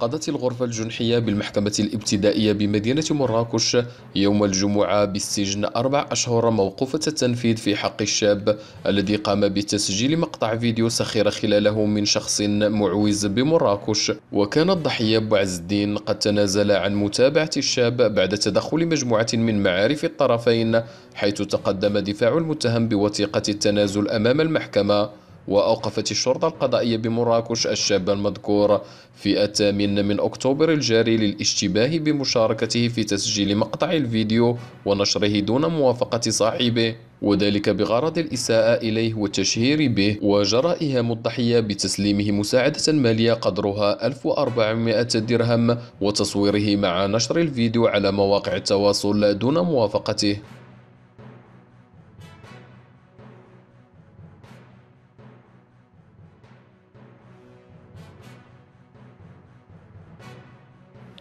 قضت الغرفة الجنحية بالمحكمة الابتدائية بمدينة مراكش يوم الجمعة بالسجن أربع أشهر موقوفة التنفيذ في حق الشاب الذي قام بتسجيل مقطع فيديو سخير خلاله من شخص معوز بمراكش. وكان الضحية بعز الدين قد تنازل عن متابعة الشاب بعد تدخل مجموعة من معارف الطرفين حيث تقدم دفاع المتهم بوثيقة التنازل أمام المحكمة. وأوقفت الشرطة القضائية بمراكش الشاب المذكور في الثامن من أكتوبر الجاري للاشتباه بمشاركته في تسجيل مقطع الفيديو ونشره دون موافقة صاحبه وذلك بغرض الإساءة إليه والتشهير به. وجرى إيهام الضحية بتسليمه مساعدة مالية قدرها 1400 درهم وتصويره مع نشر الفيديو على مواقع التواصل دون موافقته.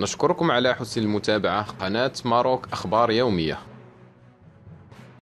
نشكركم على حسن المتابعة. قناة ماروك أخبار يومية.